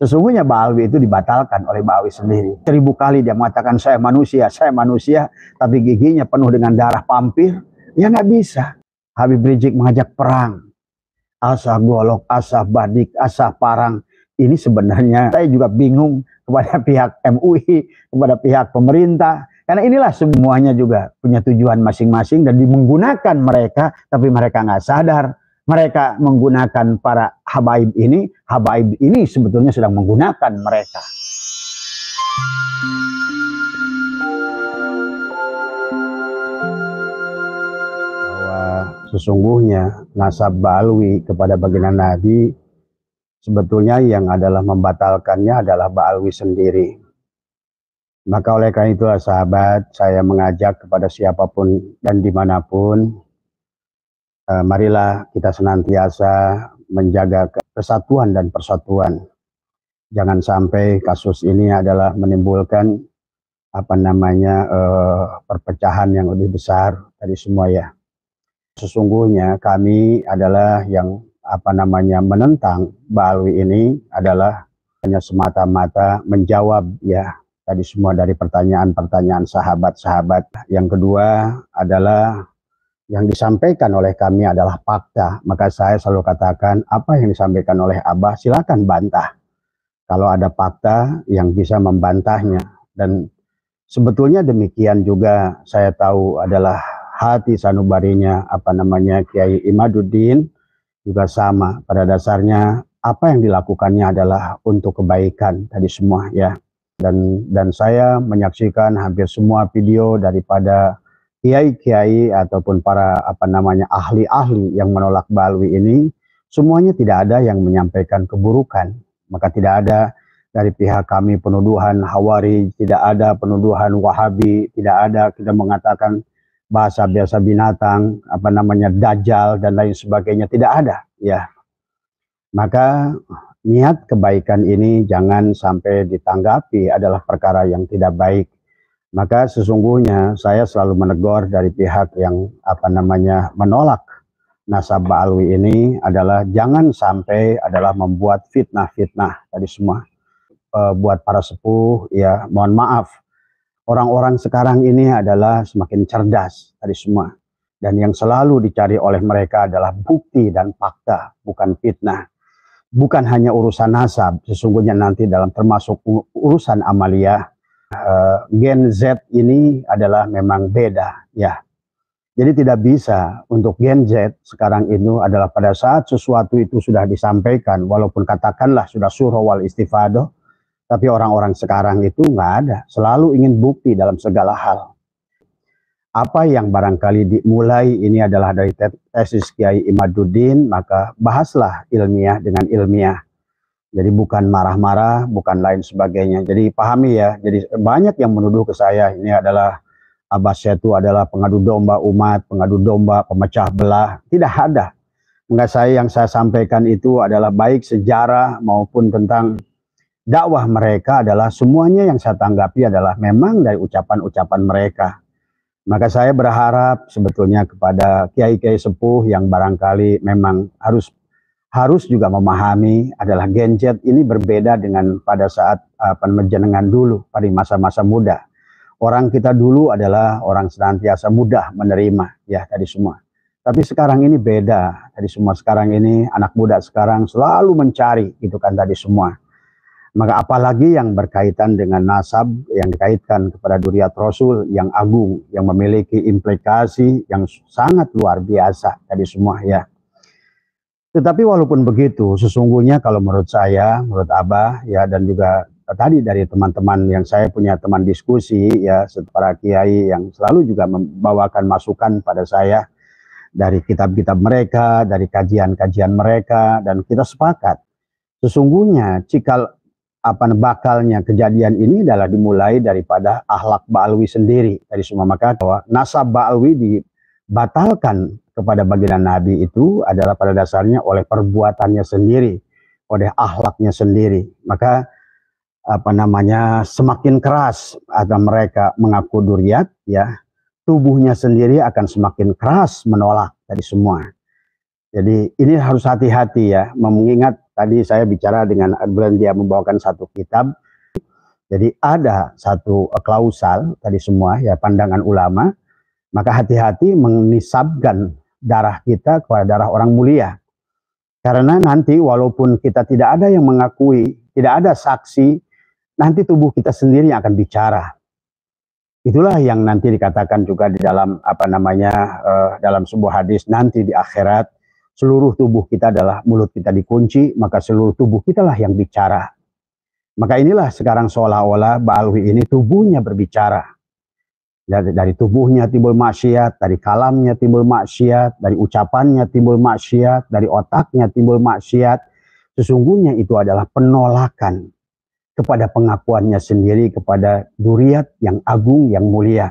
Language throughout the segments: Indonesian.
Sesungguhnya Ba'alwi itu dibatalkan oleh Ba'alwi sendiri. Seribu kali dia mengatakan saya manusia, saya manusia, tapi giginya penuh dengan darah pampir. Ya nggak bisa. Habib Rizik mengajak perang. Asah golok, asah badik, asah parang. Ini sebenarnya saya juga bingung kepada pihak MUI, kepada pihak pemerintah. Karena inilah semuanya juga punya tujuan masing-masing dan dimenggunakan mereka, tapi mereka nggak sadar mereka menggunakan para habaib ini, habaib ini sebetulnya sedang menggunakan mereka. Bahwa sesungguhnya nasab Ba'alwi kepada baginda Nabi sebetulnya yang adalah membatalkannya adalah Ba'alwi sendiri. Maka oleh karena itu sahabat, saya mengajak kepada siapa pun dan di mana pun uh, marilah kita senantiasa menjaga kesatuan dan persatuan. Jangan sampai kasus ini adalah menimbulkan apa namanya uh, perpecahan yang lebih besar dari semua ya. Sesungguhnya kami adalah yang apa namanya menentang Balwi ini adalah hanya semata-mata menjawab ya tadi semua dari pertanyaan-pertanyaan sahabat-sahabat. Yang kedua adalah yang disampaikan oleh kami adalah fakta. Maka saya selalu katakan apa yang disampaikan oleh Abah silakan bantah. Kalau ada fakta yang bisa membantahnya. Dan sebetulnya demikian juga saya tahu adalah hati sanubarinya apa namanya Kiai Imaduddin juga sama. Pada dasarnya apa yang dilakukannya adalah untuk kebaikan tadi semua ya. Dan dan saya menyaksikan hampir semua video daripada kiai-kiai ataupun para apa namanya ahli-ahli yang menolak balwi ini semuanya tidak ada yang menyampaikan keburukan. Maka tidak ada dari pihak kami penuduhan hawari tidak ada penuduhan wahabi tidak ada kita mengatakan bahasa biasa binatang apa namanya dajjal dan lain sebagainya tidak ada ya. Maka niat kebaikan ini jangan sampai ditanggapi adalah perkara yang tidak baik maka sesungguhnya saya selalu menegur dari pihak yang apa namanya menolak nasabah alwi ini adalah jangan sampai adalah membuat fitnah-fitnah tadi semua. E, buat para sepuh ya mohon maaf. Orang-orang sekarang ini adalah semakin cerdas tadi semua. Dan yang selalu dicari oleh mereka adalah bukti dan fakta bukan fitnah. Bukan hanya urusan nasab sesungguhnya nanti dalam termasuk urusan amalia uh, Gen Z ini adalah memang beda ya. Jadi tidak bisa untuk Gen Z sekarang itu adalah pada saat sesuatu itu sudah disampaikan, walaupun katakanlah sudah suruh wal istifadoh, tapi orang-orang sekarang itu nggak ada, selalu ingin bukti dalam segala hal. Apa yang barangkali dimulai ini adalah dari tesis Kiai Imaduddin, maka bahaslah ilmiah dengan ilmiah jadi bukan marah-marah, bukan lain sebagainya. Jadi pahami ya. Jadi banyak yang menuduh ke saya ini adalah Abbas itu adalah pengadu domba umat, pengadu domba, pemecah belah. Tidak ada. Enggak saya yang saya sampaikan itu adalah baik sejarah maupun tentang dakwah mereka adalah semuanya yang saya tanggapi adalah memang dari ucapan-ucapan mereka. Maka saya berharap sebetulnya kepada kiai-kiai sepuh yang barangkali memang harus harus juga memahami adalah Genjet ini berbeda dengan pada saat uh, penjenengan dulu pada masa-masa muda. Orang kita dulu adalah orang senantiasa mudah menerima ya tadi semua. Tapi sekarang ini beda. Tadi semua sekarang ini anak muda sekarang selalu mencari gitu kan tadi semua. Maka apalagi yang berkaitan dengan nasab yang dikaitkan kepada duriat Rasul yang agung, yang memiliki implikasi yang sangat luar biasa tadi semua ya. Tetapi walaupun begitu, sesungguhnya kalau menurut saya, menurut Abah ya dan juga tadi dari teman-teman yang saya punya teman diskusi ya para kiai yang selalu juga membawakan masukan pada saya dari kitab-kitab mereka, dari kajian-kajian mereka dan kita sepakat. Sesungguhnya cikal apa bakalnya kejadian ini adalah dimulai daripada ahlak Ba'alwi sendiri. Dari semua maka bahwa nasab Ba'alwi dibatalkan kepada baginda Nabi itu adalah pada dasarnya oleh perbuatannya sendiri, oleh akhlaknya sendiri. Maka apa namanya semakin keras atau mereka mengaku duriat ya tubuhnya sendiri akan semakin keras menolak dari semua. Jadi ini harus hati-hati ya mengingat tadi saya bicara dengan bulan dia membawakan satu kitab. Jadi ada satu klausal tadi semua ya pandangan ulama. Maka hati-hati menisabkan darah kita kepada darah orang mulia. Karena nanti walaupun kita tidak ada yang mengakui, tidak ada saksi, nanti tubuh kita sendiri yang akan bicara. Itulah yang nanti dikatakan juga di dalam apa namanya uh, dalam sebuah hadis nanti di akhirat seluruh tubuh kita adalah mulut kita dikunci maka seluruh tubuh kita lah yang bicara. Maka inilah sekarang seolah-olah Ba'alwi ini tubuhnya berbicara. Dari, tubuhnya timbul maksiat, dari kalamnya timbul maksiat, dari ucapannya timbul maksiat, dari otaknya timbul maksiat. Sesungguhnya itu adalah penolakan kepada pengakuannya sendiri kepada duriat yang agung yang mulia.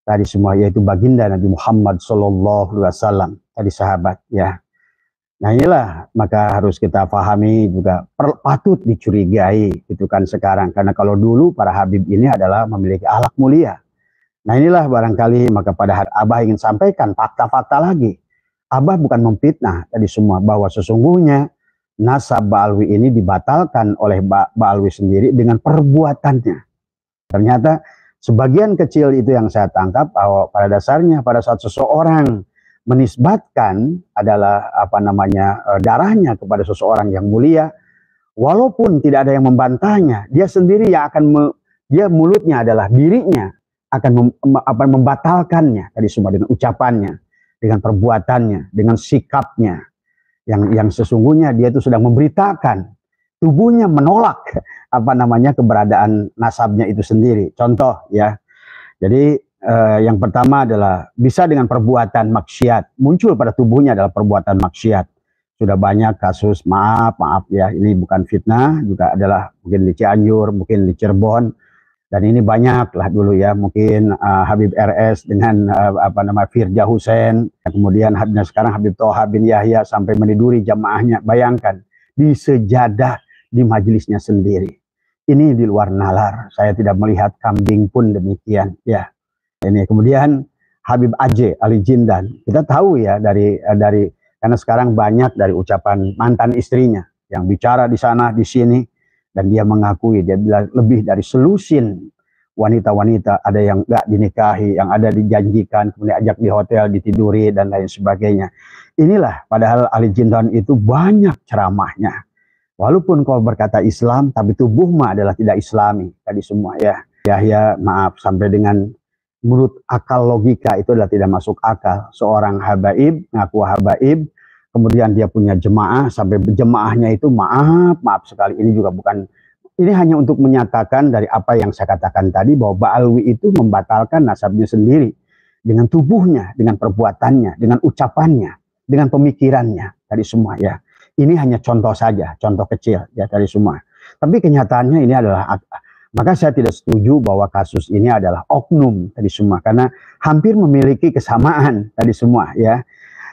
Tadi semua yaitu baginda Nabi Muhammad Wasallam tadi sahabat ya. Nah inilah maka harus kita pahami juga patut dicurigai itu kan sekarang. Karena kalau dulu para Habib ini adalah memiliki alak mulia nah inilah barangkali maka pada hari Abah ingin sampaikan fakta-fakta lagi Abah bukan memfitnah tadi semua bahwa sesungguhnya nasab Ba'alwi ini dibatalkan oleh Ba'alwi sendiri dengan perbuatannya. Ternyata sebagian kecil itu yang saya tangkap bahwa pada dasarnya pada saat seseorang menisbatkan adalah apa namanya eh, darahnya kepada seseorang yang mulia, walaupun tidak ada yang membantahnya, dia sendiri yang akan me, dia mulutnya adalah dirinya akan mem, apa, membatalkannya tadi semua dengan ucapannya, dengan perbuatannya, dengan sikapnya yang yang sesungguhnya dia itu sedang memberitakan tubuhnya menolak apa namanya keberadaan nasabnya itu sendiri. Contoh ya. Jadi eh, yang pertama adalah bisa dengan perbuatan maksiat. Muncul pada tubuhnya adalah perbuatan maksiat. Sudah banyak kasus maaf, maaf ya, ini bukan fitnah, juga adalah mungkin di Cianjur, mungkin di Cirebon, dan ini banyak lah dulu ya mungkin uh, Habib RS dengan uh, apa nama Firja Hussein kemudian Habibnya sekarang Habib Toha bin Yahya sampai meniduri jamaahnya. Bayangkan di sejadah di majelisnya sendiri. Ini di luar nalar. Saya tidak melihat kambing pun demikian ya. Ini kemudian Habib Aje Ali Jindan. Kita tahu ya dari uh, dari karena sekarang banyak dari ucapan mantan istrinya yang bicara di sana di sini dan dia mengakui dia bilang lebih dari selusin wanita-wanita ada yang enggak dinikahi, yang ada dijanjikan, kemudian ajak di hotel, ditiduri dan lain sebagainya. Inilah padahal Ali Jindan itu banyak ceramahnya. Walaupun kau berkata Islam, tapi tubuh mah adalah tidak Islami. Tadi semua ya. Yahya maaf sampai dengan menurut akal logika itu adalah tidak masuk akal. Seorang habaib, ngaku habaib, kemudian dia punya jemaah sampai jemaahnya itu maaf maaf sekali ini juga bukan ini hanya untuk menyatakan dari apa yang saya katakan tadi bahwa Ba'alwi itu membatalkan nasabnya sendiri dengan tubuhnya, dengan perbuatannya, dengan ucapannya, dengan pemikirannya tadi semua ya. Ini hanya contoh saja, contoh kecil ya dari semua. Tapi kenyataannya ini adalah maka saya tidak setuju bahwa kasus ini adalah oknum tadi semua karena hampir memiliki kesamaan tadi semua ya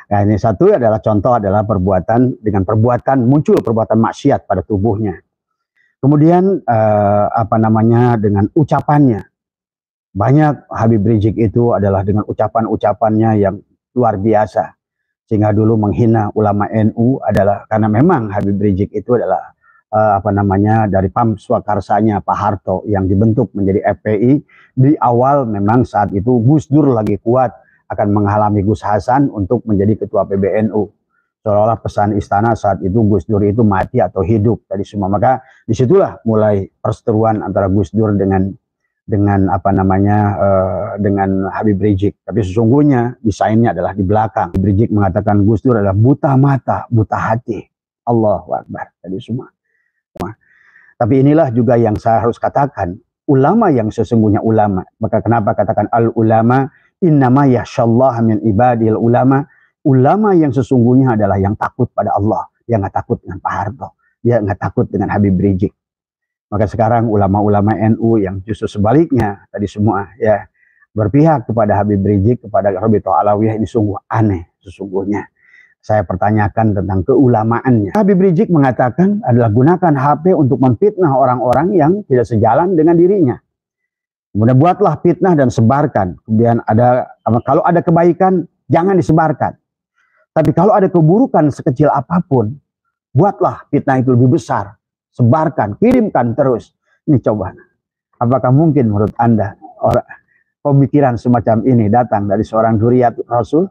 Nah, ini satu adalah contoh adalah perbuatan dengan perbuatan muncul perbuatan maksiat pada tubuhnya. Kemudian eh, apa namanya dengan ucapannya. Banyak Habib Rizik itu adalah dengan ucapan-ucapannya yang luar biasa. Sehingga dulu menghina ulama NU adalah karena memang Habib Rizik itu adalah eh, apa namanya dari PAM Swakarsanya Pak Harto yang dibentuk menjadi FPI di awal memang saat itu Gus Dur lagi kuat akan menghalangi Gus Hasan untuk menjadi ketua PBNU. Seolah-olah pesan istana saat itu Gus Dur itu mati atau hidup tadi semua. Maka di situlah mulai perseteruan antara Gus Dur dengan dengan apa namanya uh, dengan Habib Rizik. Tapi sesungguhnya desainnya adalah di belakang. Habib Rizik mengatakan Gus Dur adalah buta mata, buta hati. Allah Akbar tadi semua. Tapi inilah juga yang saya harus katakan, ulama yang sesungguhnya ulama. Maka kenapa katakan al ulama Innama yahsyallah min ibadil ulama. Ulama yang sesungguhnya adalah yang takut pada Allah. Dia nggak takut dengan Pak Harto. Dia nggak takut dengan Habib Rizik. Maka sekarang ulama-ulama NU yang justru sebaliknya tadi semua ya berpihak kepada Habib Rizik, kepada Robito Alawiyah ini sungguh aneh sesungguhnya. Saya pertanyakan tentang keulamaannya. Habib Rizik mengatakan adalah gunakan HP untuk memfitnah orang-orang yang tidak sejalan dengan dirinya. Kemudian buatlah fitnah dan sebarkan. Kemudian ada kalau ada kebaikan jangan disebarkan. Tapi kalau ada keburukan sekecil apa pun, buatlah fitnah itu lebih besar, sebarkan, kirimkan terus. Ini coba, apakah mungkin menurut anda orang pemikiran semacam ini datang dari seorang duriat Rasul?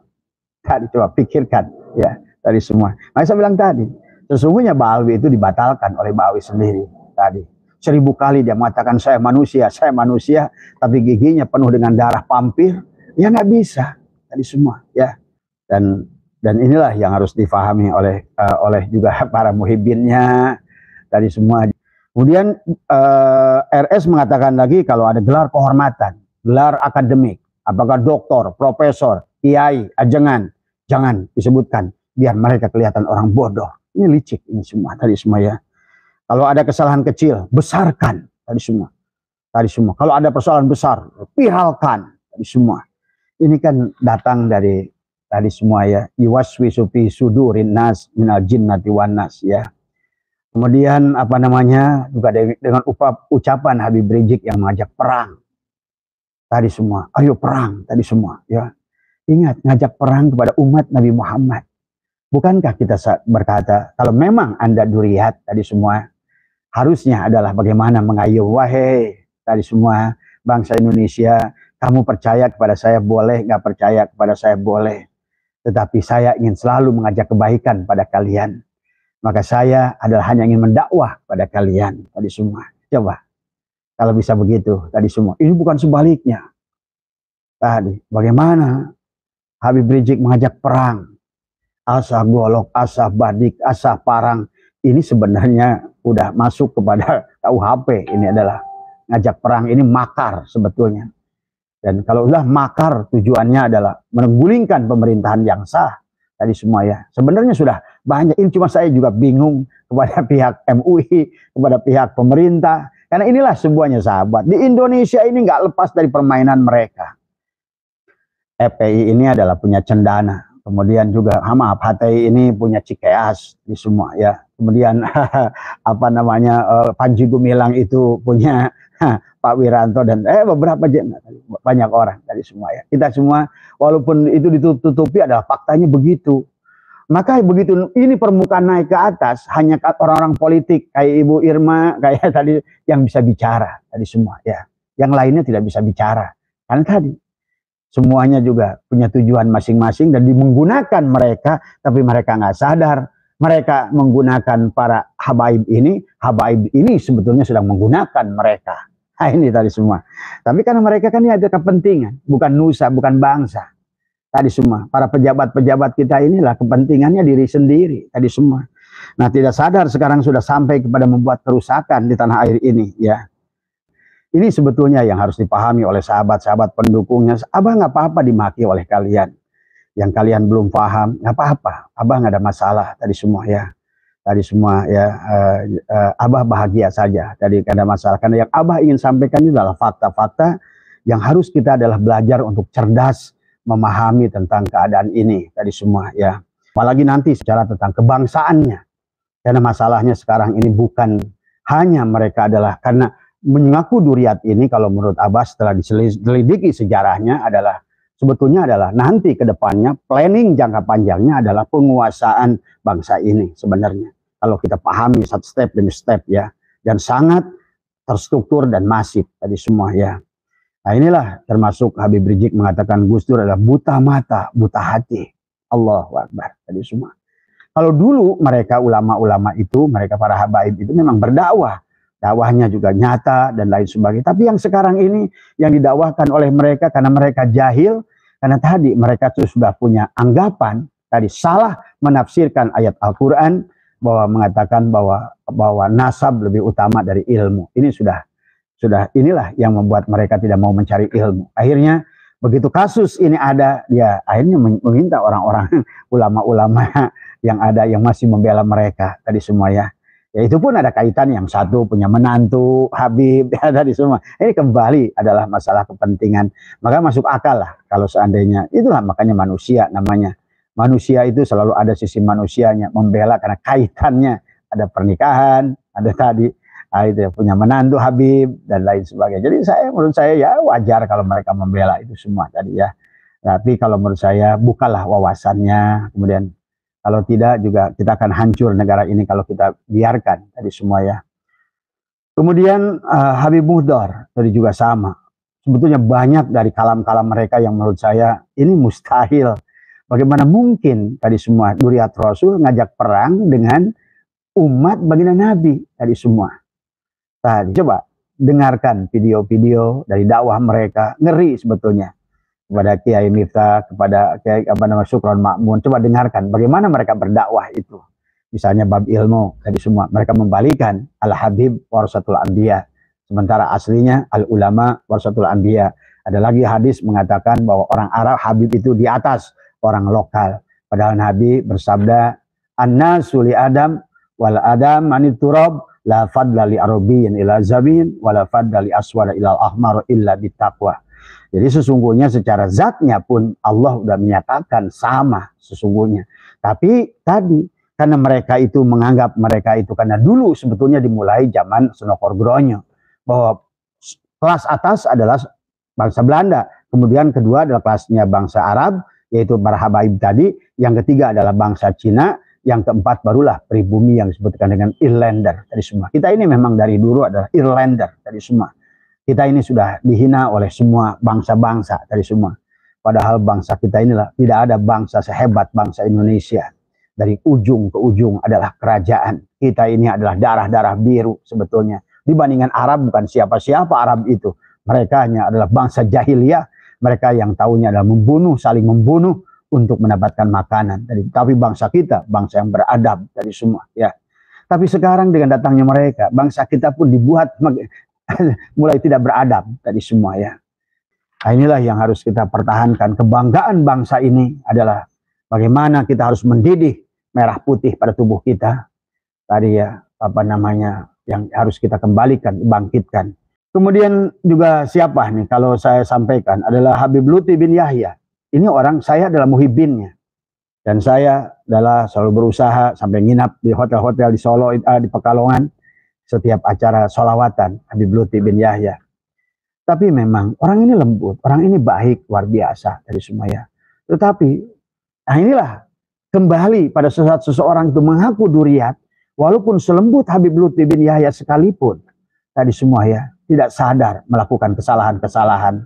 Tadi coba pikirkan, ya dari semua. Nah, saya bilang tadi, sesungguhnya Ba'alwi itu dibatalkan oleh Ba'alwi sendiri tadi. Seribu kali dia mengatakan saya manusia, saya manusia, tapi giginya penuh dengan darah pampir, ya nggak bisa tadi semua, ya. Dan dan inilah yang harus difahami oleh uh, oleh juga para muhibinnya dari semua. Kemudian uh, eh, RS mengatakan lagi kalau ada gelar kehormatan, gelar akademik, apakah doktor, profesor, kiai, ajengan, jangan disebutkan biar mereka kelihatan orang bodoh. Ini licik ini semua tadi semua ya. Kalau ada kesalahan kecil, besarkan. Tadi semua. Tadi semua. Kalau ada persoalan besar, viralkan. Tadi semua. Ini kan datang dari tadi semua ya. Iwaswi supi sudurin nas minal jinnati wan nas ya. Kemudian apa namanya? Juga dengan upap, ucapan Habib Rizik yang mengajak perang. Tadi semua. Ayo perang. Tadi semua ya. Ingat ngajak perang kepada umat Nabi Muhammad. Bukankah kita berkata kalau memang anda duriat tadi semua harusnya adalah bagaimana mengayu wahai tadi semua bangsa Indonesia kamu percaya kepada saya boleh nggak percaya kepada saya boleh tetapi saya ingin selalu mengajak kebaikan pada kalian. Maka saya adalah hanya ingin mendakwah pada kalian tadi semua. Coba kalau bisa begitu tadi semua. Ini bukan sebaliknya. Tadi bagaimana Habib Rizik mengajak perang. Asah golok, asah badik, asah parang. Ini sebenarnya udah masuk kepada KUHP. Ini adalah ngajak perang. Ini makar sebetulnya. Dan kalau udah makar tujuannya adalah menggulingkan pemerintahan yang sah tadi semua ya. Sebenarnya sudah banyak. Ini cuma saya juga bingung kepada pihak MUI, kepada pihak pemerintah. Karena inilah semuanya sahabat. Di Indonesia ini nggak lepas dari permainan mereka. FPI ini adalah punya cendana. Kemudian juga maaf HTI ini punya Cikeas di semua ya. Kemudian apa namanya uh, Panji Gumilang itu punya Pak Wiranto dan eh beberapa banyak orang dari semua ya. Kita semua walaupun itu ditutupi adalah faktanya begitu. Maka begitu ini permukaan naik ke atas hanya orang-orang politik kayak Ibu Irma kayak tadi yang bisa bicara tadi semua ya. Yang lainnya tidak bisa bicara. Karena tadi semuanya juga punya tujuan masing-masing dan menggunakan mereka tapi mereka nggak sadar mereka menggunakan para habaib ini, habaib ini sebetulnya sedang menggunakan mereka. Nah, ini tadi semua. Tapi karena mereka kan ini ada kepentingan, bukan nusa, bukan bangsa. Tadi semua, para pejabat-pejabat kita inilah kepentingannya diri sendiri, tadi semua. Nah, tidak sadar sekarang sudah sampai kepada membuat kerusakan di tanah air ini, ya. Ini sebetulnya yang harus dipahami oleh sahabat-sahabat pendukungnya. Abah nggak apa-apa dimaki oleh kalian. Yang kalian belum paham, nggak apa-apa. Abah nggak ada masalah tadi semua ya. Tadi semua ya uh, uh, Abah bahagia saja. Tadi ada masalah. Karena yang Abah ingin sampaikan itu adalah fakta-fakta yang harus kita adalah belajar untuk cerdas memahami tentang keadaan ini. Tadi semua ya. Apalagi nanti secara tentang kebangsaannya. Karena masalahnya sekarang ini bukan hanya mereka adalah karena mengaku duriat ini kalau menurut Abah setelah diselidiki sejarahnya adalah sebetulnya adalah nanti ke depannya planning jangka panjangnya adalah penguasaan bangsa ini sebenarnya kalau kita pahami satu step demi step ya dan sangat terstruktur dan masif tadi semua ya. Nah inilah termasuk Habib Rizik mengatakan Gus Dur adalah buta mata, buta hati. Allah Akbar tadi semua. Kalau dulu mereka ulama-ulama itu, mereka para habaib itu memang berdakwah. Dakwahnya juga nyata dan lain sebagainya. Tapi yang sekarang ini yang didakwahkan oleh mereka karena mereka jahil, karena tadi mereka tuh sudah punya anggapan, tadi salah menafsirkan ayat Al-Quran, bahwa mengatakan bahwa bahwa nasab lebih utama dari ilmu. Ini sudah sudah inilah yang membuat mereka tidak mau mencari ilmu. Akhirnya begitu kasus ini ada, dia akhirnya meminta orang-orang ulama-ulama yang ada yang masih membela mereka tadi semua ya. Ya itu pun ada kaitan yang satu punya menantu Habib ya, tadi semua. Ini kembali adalah masalah kepentingan. Maka masuk akal lah kalau seandainya itulah makanya manusia namanya manusia itu selalu ada sisi manusianya membela karena kaitannya ada pernikahan, ada tadi ah, itu ya, punya menantu Habib dan lain sebagainya. Jadi saya menurut saya ya wajar kalau mereka membela itu semua tadi ya. Tapi kalau menurut saya bukalah wawasannya, kemudian Kalau tidak juga kita akan hancur negara ini kalau kita biarkan tadi semua ya. Kemudian uh, Habib Muhdar tadi juga sama. Sebetulnya banyak dari kalam-kalam mereka yang menurut saya ini mustahil. Bagaimana mungkin tadi semua Duriat Rasul ngajak perang dengan umat baginda Nabi tadi semua. Tadi coba dengarkan video-video dari dakwah mereka. Ngeri sebetulnya. Kepada Kiai Miftah, kepada Kiai apa nama Sukron Makmun. Coba dengarkan bagaimana mereka berdakwah itu. Misalnya bab ilmu tadi semua. Mereka membalikan al habib warasatul anbiya. Sementara aslinya al ulama warasatul anbiya. Ada lagi hadis mengatakan bahwa orang Arab habib itu di atas orang lokal. Padahal Nabi bersabda anna suli adam wal adam manit turab la fadla li arabiyyin ila zamin wala fadla li aswada ila ahmar illa bitaqwa jadi sesungguhnya secara zatnya pun Allah sudah menyatakan sama sesungguhnya tapi tadi karena mereka itu menganggap mereka itu karena dulu sebetulnya dimulai zaman Senokor Gronyo bahwa kelas atas adalah bangsa Belanda, kemudian kedua adalah kelasnya bangsa Arab yaitu para habaib tadi, yang ketiga adalah bangsa Cina, yang keempat barulah pribumi yang disebutkan dengan Irlander tadi semua. Kita ini memang dari dulu adalah Irlander tadi semua. Kita ini sudah dihina oleh semua bangsa-bangsa tadi semua. Padahal bangsa kita inilah tidak ada bangsa sehebat bangsa Indonesia dari ujung ke ujung adalah kerajaan. Kita ini adalah darah-darah biru sebetulnya. Dibandingkan Arab bukan siapa-siapa Arab itu. Mereka hanya adalah bangsa jahiliyah. Mereka yang tahunya adalah membunuh, saling membunuh untuk mendapatkan makanan. Tapi bangsa kita, bangsa yang beradab dari semua. ya. Tapi sekarang dengan datangnya mereka, bangsa kita pun dibuat mulai tidak beradab dari semua ya. Nah, inilah yang harus kita pertahankan. Kebanggaan bangsa ini adalah bagaimana kita harus mendidik merah putih pada tubuh kita. Tadi ya, apa namanya, yang harus kita kembalikan, bangkitkan. Kemudian juga siapa nih kalau saya sampaikan adalah Habib Luti bin Yahya. Ini orang saya adalah muhibinnya. Dan saya adalah selalu berusaha sampai nginap di hotel-hotel di Solo, uh, di Pekalongan. Setiap acara solawatan Habib Luti bin Yahya. Tapi memang orang ini lembut, orang ini baik, luar biasa dari semuanya. Tetapi, nah inilah kembali pada saat seseorang itu mengaku duriat, walaupun selembut Habib Lutfi bin Yahya sekalipun, tadi semua ya, tidak sadar melakukan kesalahan-kesalahan,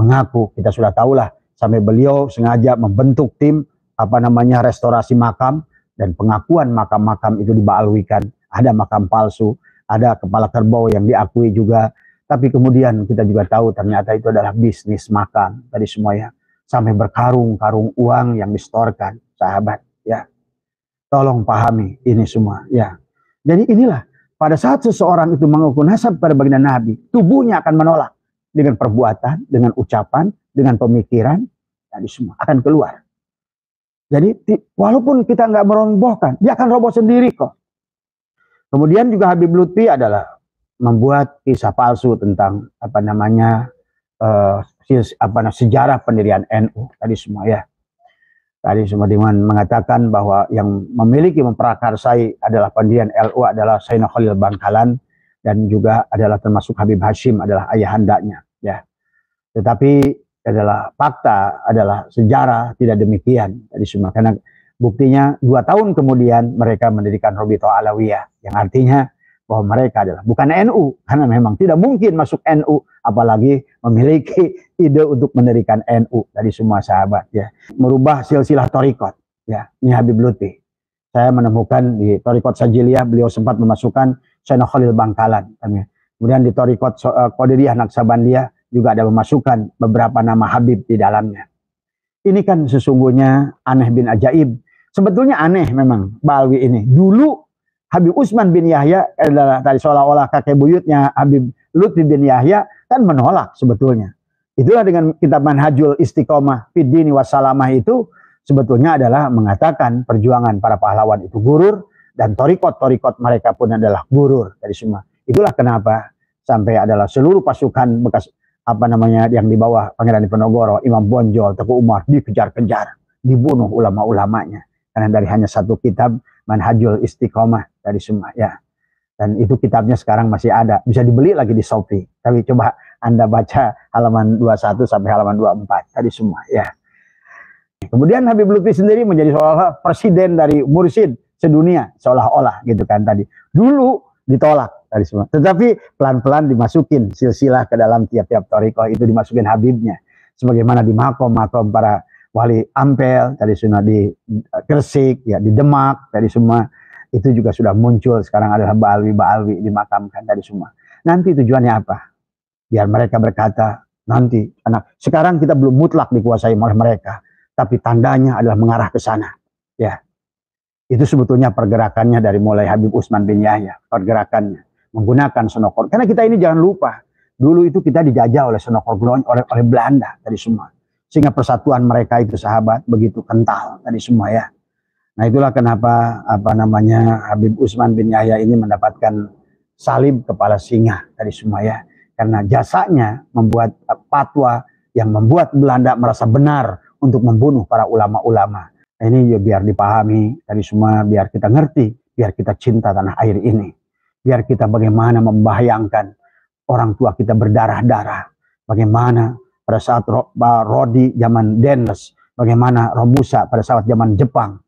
mengaku, kita sudah tahulah, sampai beliau sengaja membentuk tim, apa namanya, restorasi makam, dan pengakuan makam-makam itu dibalwikan, ada makam palsu, ada kepala kerbau yang diakui juga, tapi kemudian kita juga tahu ternyata itu adalah bisnis makam, tadi semua ya, sampai berkarung-karung uang yang distorkan sahabat ya. Tolong pahami ini semua ya. Jadi inilah pada saat seseorang itu mengaku nasab pada baginda Nabi, tubuhnya akan menolak dengan perbuatan, dengan ucapan, dengan pemikiran, tadi semua akan keluar. Jadi walaupun kita nggak merobohkan, dia akan roboh sendiri kok. Kemudian juga Habib Lutfi adalah membuat kisah palsu tentang apa namanya uh, sejarah pendirian NU tadi semua ya. Tadi Sumadiman mengatakan bahwa yang memiliki memprakarsai adalah pendirian LU adalah Sayyidina Khalil Bangkalan dan juga adalah termasuk Habib Hashim adalah ayahandanya ya. Tetapi adalah fakta adalah sejarah tidak demikian tadi semua karena buktinya dua tahun kemudian mereka mendirikan Robito Alawiyah yang artinya bahwa mereka adalah bukan NU karena memang tidak mungkin masuk NU apalagi memiliki ide untuk mendirikan NU dari semua sahabat ya. Merubah silsilah torikot ya ini Habib Lutfi. Saya menemukan di torikot Sajiliyah beliau sempat memasukkan Syekh Khalil Bangkalan ya. kemudian di torikot uh, Qadiriyah Naksabandiyah juga ada memasukkan beberapa nama Habib di dalamnya ini kan sesungguhnya aneh bin ajaib sebetulnya aneh memang Balwi ini dulu Habib Usman bin Yahya adalah tadi seolah-olah kakek buyutnya Habib Lutfi bin Yahya kan menolak sebetulnya. Itulah dengan kitab Manhajul Istiqomah Fiddini Wassalamah itu sebetulnya adalah mengatakan perjuangan para pahlawan itu gurur dan torikot-torikot mereka pun adalah gurur dari semua. Itulah kenapa sampai adalah seluruh pasukan bekas apa namanya yang di bawah Pangeran Diponegoro, Imam Bonjol, Teguh Umar dikejar-kejar, dibunuh ulama-ulamanya. Karena dari hanya satu kitab Manhajul Istiqomah dari semua ya. Dan itu kitabnya sekarang masih ada, bisa dibeli lagi di Shopee. Tapi coba Anda baca halaman 21 sampai halaman 24 tadi semua ya. kemudian Habib Lutfi sendiri menjadi seolah presiden dari mursid sedunia seolah-olah gitu kan tadi. Dulu ditolak tadi semua. Tetapi pelan-pelan dimasukin silsilah ke dalam tiap-tiap torikoh itu dimasukin Habibnya. Sebagaimana di makom-makom para wali Ampel tadi semua di Gresik ya di Demak tadi semua itu juga sudah muncul sekarang adalah Baalwi Baalwi dimakamkan tadi semua. Nanti tujuannya apa? Biar mereka berkata nanti karena sekarang kita belum mutlak dikuasai oleh mereka tapi tandanya adalah mengarah ke sana ya itu sebetulnya pergerakannya dari mulai Habib Usman bin Yahya pergerakannya menggunakan senokor karena kita ini jangan lupa dulu itu kita dijajah oleh senokor oleh oleh Belanda tadi semua sehingga persatuan mereka itu sahabat begitu kental tadi semua ya nah itulah kenapa apa namanya Habib Usman bin Yahya ini mendapatkan salib kepala singa tadi semua ya karena jasanya membuat fatwa yang membuat Belanda merasa benar untuk membunuh para ulama-ulama. Nah, ini ya biar dipahami dari semua, biar kita ngerti, biar kita cinta tanah air ini. Biar kita bagaimana membayangkan orang tua kita berdarah-darah. Bagaimana pada saat Rodi zaman Denles, bagaimana Romusa pada saat zaman Jepang.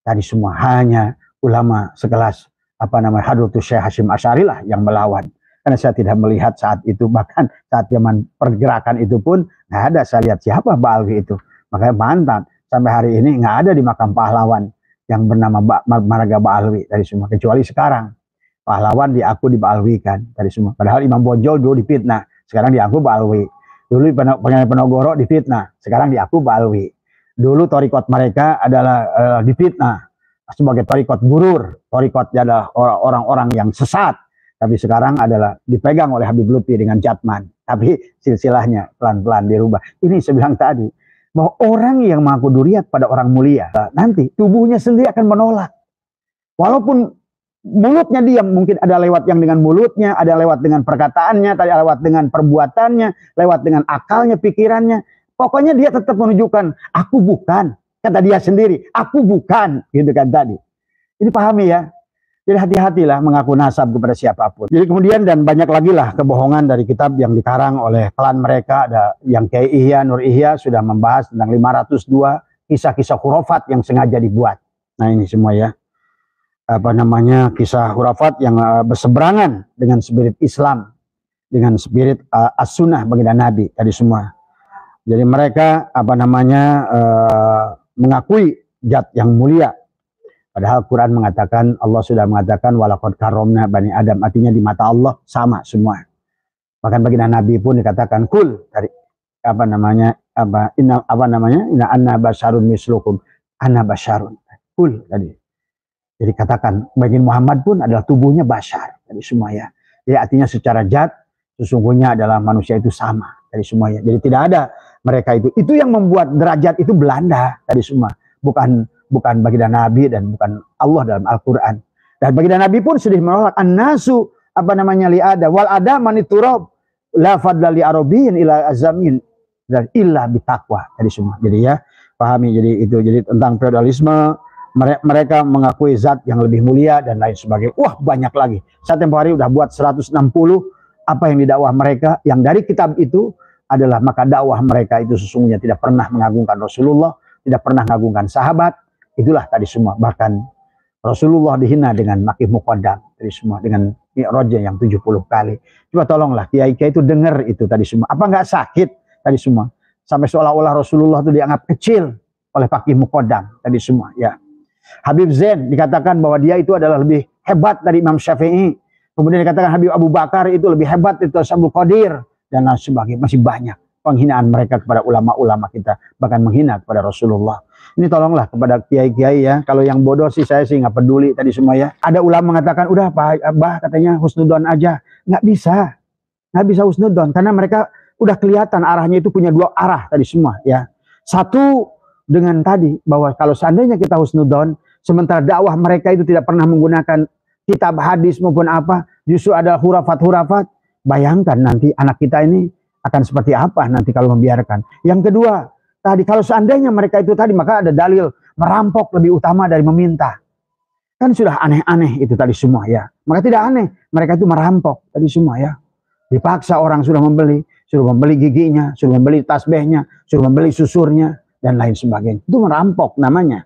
Tadi semua hanya ulama sekelas apa namanya Hadrutus Syekh Hashim Asyari lah yang melawan. Karena saya tidak melihat saat itu bahkan saat zaman pergerakan itu pun nggak ada. Saya lihat siapa Baalwi itu. Makanya mantan. Sampai hari ini nggak ada di makam pahlawan yang bernama ba Marga Baalwi dari semua kecuali sekarang pahlawan diaku di Baalwi kan dari semua padahal Imam Bonjol dulu dipitnah sekarang diaku Baalwi dulu pengen Penogoro dipitnah sekarang diaku Baalwi dulu torikot mereka adalah uh, dipitnah sebagai torikot gurur torikot adalah orang-orang yang sesat tapi sekarang adalah dipegang oleh Habib Lutfi dengan Jatman. Tapi silsilahnya pelan-pelan dirubah. Ini saya bilang tadi, bahwa orang yang mengaku duriat pada orang mulia, nanti tubuhnya sendiri akan menolak. Walaupun mulutnya diam, mungkin ada lewat yang dengan mulutnya, ada lewat dengan perkataannya, ada lewat dengan perbuatannya, lewat dengan akalnya, pikirannya. Pokoknya dia tetap menunjukkan, aku bukan. Kata dia sendiri, aku bukan. Gitu kan tadi. Ini pahami ya, jadi hati-hatilah mengaku nasab kepada siapa pun. Jadi kemudian dan banyak lagi lah kebohongan dari kitab yang dikarang oleh klan mereka. Ada yang kayak Ihya, Nur Ihya sudah membahas tentang 502 kisah-kisah hurufat yang sengaja dibuat. Nah ini semua ya. Apa namanya kisah hurufat yang uh, berseberangan dengan spirit Islam. Dengan spirit uh, as-sunnah baginda Nabi tadi semua. Jadi mereka apa namanya uh, mengakui zat yang mulia Padahal Quran mengatakan Allah sudah mengatakan walakot karomna bani Adam artinya di mata Allah sama semua. Bahkan bagi Nabi pun dikatakan kul dari apa namanya apa inna apa namanya inna anna basharun mislukum anna basharun kul tadi. Jadi katakan bagi Muhammad pun adalah tubuhnya bashar dari semua ya. Jadi artinya secara jat sesungguhnya adalah manusia itu sama dari semuanya. Jadi tidak ada mereka itu. Itu yang membuat derajat itu Belanda dari semua, bukan bukan baginda Nabi dan bukan Allah dalam Al-Quran. Dan baginda Nabi pun sudah menolak an-nasu apa namanya li ada wal ada maniturab la fadla li ila azamin dan illa bitaqwa jadi semua. Jadi ya pahami jadi itu jadi tentang feodalisme mereka mengakui zat yang lebih mulia dan lain sebagainya. Wah banyak lagi. Saya tempoh hari udah buat 160 apa yang didakwah mereka yang dari kitab itu adalah maka dakwah mereka itu sesungguhnya tidak pernah mengagungkan Rasulullah, tidak pernah mengagungkan sahabat, Itulah tadi semua. Bahkan Rasulullah dihina dengan makih muqaddam tadi semua dengan mi'rajnya yang 70 kali. Coba tolonglah kiai-kiai itu dengar itu tadi semua. Apa enggak sakit tadi semua? Sampai seolah-olah Rasulullah itu dianggap kecil oleh pakih muqaddam tadi semua ya. Habib Zain dikatakan bahwa dia itu adalah lebih hebat dari Imam Syafi'i. Kemudian dikatakan Habib Abu Bakar itu lebih hebat dari Abu Qadir dan lain sebagainya. Masih banyak penghinaan mereka kepada ulama-ulama kita bahkan menghina kepada Rasulullah. Ini tolonglah kepada kiai-kiai ya. Kalau yang bodoh sih saya sih nggak peduli tadi semua ya. Ada ulama mengatakan udah Pak Abah katanya husnudon aja. Nggak bisa. Nggak bisa husnudon karena mereka udah kelihatan arahnya itu punya dua arah tadi semua ya. Satu dengan tadi bahwa kalau seandainya kita husnudon sementara dakwah mereka itu tidak pernah menggunakan kitab hadis maupun apa justru ada hurafat-hurafat bayangkan nanti anak kita ini akan seperti apa nanti kalau membiarkan yang kedua tadi kalau seandainya mereka itu tadi maka ada dalil merampok lebih utama dari meminta. Kan sudah aneh-aneh itu tadi semua ya. Maka tidak aneh mereka itu merampok tadi semua ya. Dipaksa orang sudah membeli, sudah membeli giginya, sudah membeli tasbihnya, sudah membeli susurnya, dan lain sebagainya. Itu merampok namanya.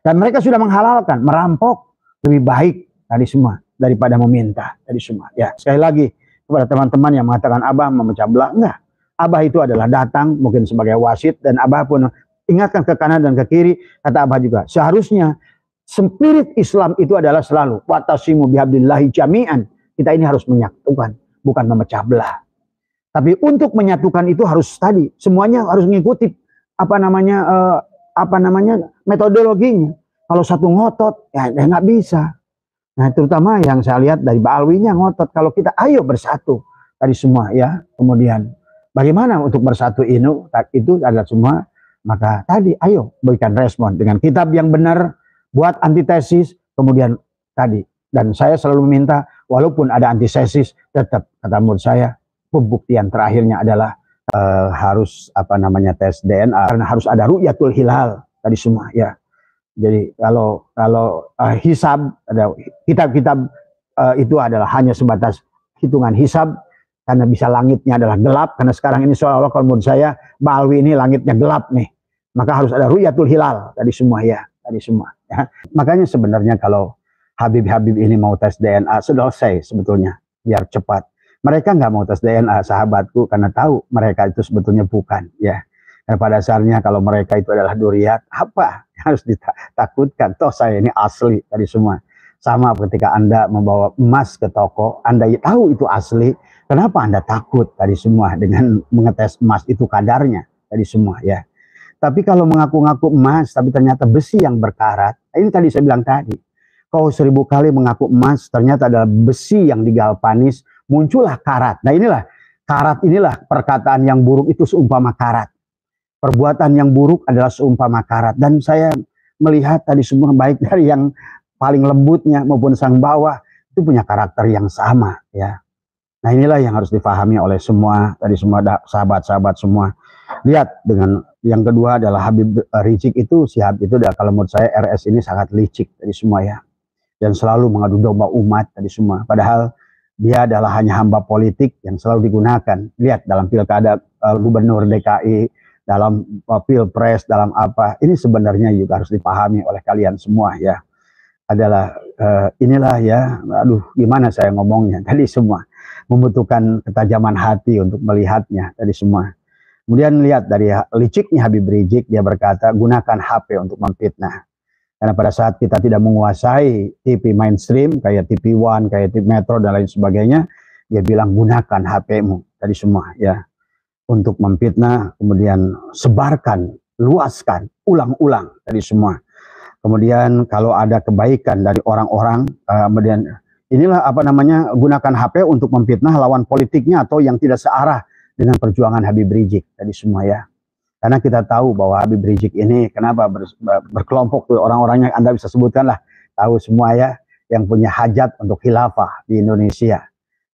Dan mereka sudah menghalalkan, merampok lebih baik tadi semua daripada meminta tadi semua. Ya, sekali lagi kepada teman-teman yang mengatakan Abah memecah belah, enggak. Abah itu adalah datang mungkin sebagai wasit dan Abah pun ingatkan ke kanan dan ke kiri, kata Abah juga. Seharusnya spirit Islam itu adalah selalu watasimu bihablillahi jami'an. Kita ini harus menyatukan, bukan memecah belah. Tapi untuk menyatukan itu harus tadi semuanya harus mengikuti apa namanya uh, apa namanya metodologinya. Kalau satu ngotot ya, ya nggak bisa. Nah terutama yang saya lihat dari Baalwinya ngotot. Kalau kita ayo bersatu tadi semua ya. Kemudian bagaimana untuk bersatu ini itu adalah semua. Maka tadi ayo berikan respon dengan kitab yang benar. Buat antitesis kemudian tadi. Dan saya selalu meminta walaupun ada antitesis tetap kata menurut saya pembuktian terakhirnya adalah uh, harus apa namanya tes DNA karena harus ada ru'yatul hilal. Tadi semua ya. Jadi kalau kalau uh, hisab ada kitab-kitab uh, itu adalah hanya sebatas hitungan hisab. Karena bisa langitnya adalah gelap. Karena sekarang ini seolah-olah kalau menurut saya Balwi ini langitnya gelap nih. Maka harus ada ru'yatul hilal. Tadi semua ya. Tadi semua ya. makanya sebenarnya kalau Habib-Habib ini mau tes DNA selesai sebetulnya. Biar cepat mereka nggak mau tes DNA sahabatku karena tahu mereka itu sebetulnya bukan ya. Dan pada dasarnya kalau mereka itu adalah duriat, apa yang harus ditakutkan? Toh saya ini asli tadi semua. Sama ketika Anda membawa emas ke toko, Anda tahu itu asli, kenapa Anda takut tadi semua dengan mengetes emas itu kadarnya tadi semua ya. Tapi kalau mengaku-ngaku emas, tapi ternyata besi yang berkarat, ini tadi saya bilang tadi, kau seribu kali mengaku emas, ternyata adalah besi yang digalvanis, muncullah karat. Nah inilah karat inilah perkataan yang buruk itu seumpama karat. Perbuatan yang buruk adalah seumpama karat. Dan saya melihat tadi semua baik dari yang paling lembutnya maupun sang bawah itu punya karakter yang sama ya. Nah inilah yang harus difahami oleh semua tadi semua sahabat-sahabat semua. Lihat dengan yang kedua adalah Habib Rizik itu si Habib itu kalau menurut saya RS ini sangat licik tadi semua ya. Dan selalu mengadu domba umat tadi semua. Padahal dia adalah hanya hamba politik yang selalu digunakan. Lihat dalam pilkada uh, gubernur DKI, dalam uh, pilpres, dalam apa. Ini sebenarnya juga harus dipahami oleh kalian semua ya. Adalah uh, inilah ya, aduh gimana saya ngomongnya tadi semua. Membutuhkan ketajaman hati untuk melihatnya tadi semua. Kemudian lihat dari liciknya Habib Rizik, dia berkata gunakan HP untuk memfitnah. Karena pada saat kita tidak menguasai TV mainstream, kayak TV One, kayak TV Metro, dan lain sebagainya, dia bilang gunakan HP-mu tadi semua ya untuk memfitnah, kemudian sebarkan, luaskan, ulang-ulang tadi semua. Kemudian kalau ada kebaikan dari orang-orang, uh, kemudian inilah apa namanya gunakan HP untuk memfitnah lawan politiknya atau yang tidak searah dengan perjuangan Habib Rizik tadi semua ya. Karena kita tahu bahwa Habib Rizik ini kenapa ber, berkelompok orang-orang yang Anda bisa sebutkan lah. Tahu semua ya yang punya hajat untuk khilafah di Indonesia.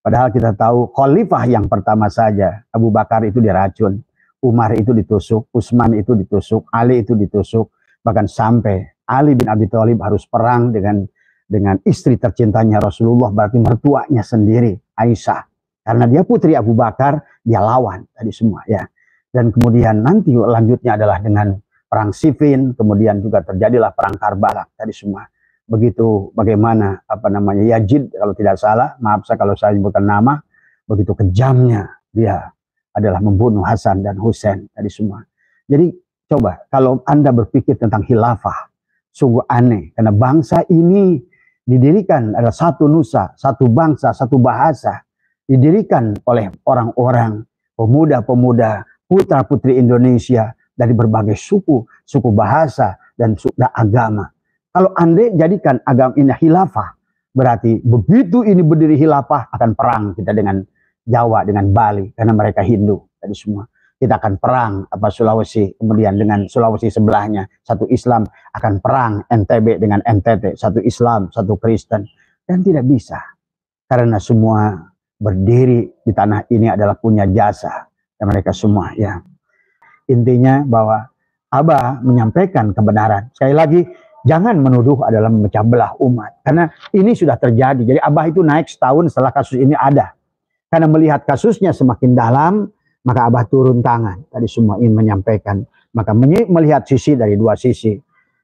Padahal kita tahu khalifah yang pertama saja Abu Bakar itu diracun, Umar itu ditusuk, Utsman itu ditusuk, Ali itu ditusuk, bahkan sampai Ali bin Abi Thalib harus perang dengan dengan istri tercintanya Rasulullah berarti mertuanya sendiri Aisyah karena dia putri Abu Bakar dia lawan tadi semua ya dan kemudian nanti lanjutnya adalah dengan perang Siffin, kemudian juga terjadilah perang Karbala tadi semua. Begitu bagaimana apa namanya Yazid kalau tidak salah, maaf saya kalau saya sebutkan nama, begitu kejamnya dia adalah membunuh Hasan dan Husain tadi semua. Jadi coba kalau Anda berpikir tentang khilafah, sungguh aneh karena bangsa ini didirikan adalah satu nusa, satu bangsa, satu bahasa didirikan oleh orang-orang pemuda-pemuda putra putri Indonesia dari berbagai suku, suku bahasa dan suku agama. Kalau anda jadikan agama ini hilafah, berarti begitu ini berdiri hilafah akan perang kita dengan Jawa dengan Bali karena mereka Hindu tadi semua. Kita akan perang apa Sulawesi kemudian dengan Sulawesi sebelahnya satu Islam akan perang NTB dengan NTT satu Islam satu Kristen dan tidak bisa karena semua berdiri di tanah ini adalah punya jasa dan mereka semua ya. Intinya bahwa Abah menyampaikan kebenaran. Sekali lagi, jangan menuduh adalah memecah belah umat. Karena ini sudah terjadi. Jadi Abah itu naik setahun setelah kasus ini ada. Karena melihat kasusnya semakin dalam, maka Abah turun tangan. Tadi semua ingin menyampaikan Maka melihat sisi dari dua sisi.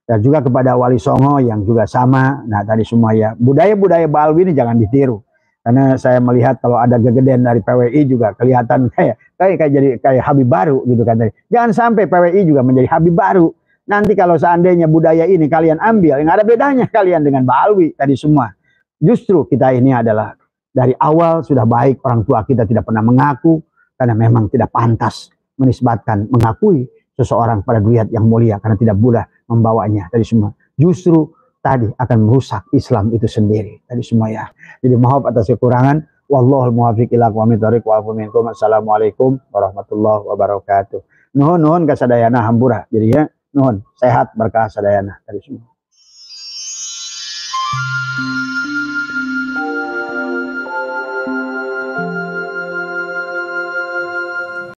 Dan juga kepada Wali Songo yang juga sama. Nah tadi semua ya. Budaya-budaya Balwi ini jangan ditiru. Karena saya melihat kalau ada gegedean dari PWI juga kelihatan kayak kayak, kayak jadi kayak Habib baru gitu kan. Jangan sampai PWI juga menjadi Habib baru. Nanti kalau seandainya budaya ini kalian ambil, yang ada bedanya kalian dengan Balwi tadi semua. Justru kita ini adalah dari awal sudah baik orang tua kita tidak pernah mengaku karena memang tidak pantas menisbatkan mengakui seseorang pada duyat yang mulia karena tidak mudah membawanya tadi semua. Justru tadi akan merusak Islam itu sendiri. Tadi semua ya. Jadi maaf atas kekurangan. Wallahul muwafiq ila aqwamit thoriq wa minkum. Assalamualaikum warahmatullahi wabarakatuh. Nuhun nuhun kasadayana hampura. Jadi ya nuhun sehat berkah sadayana tadi semua.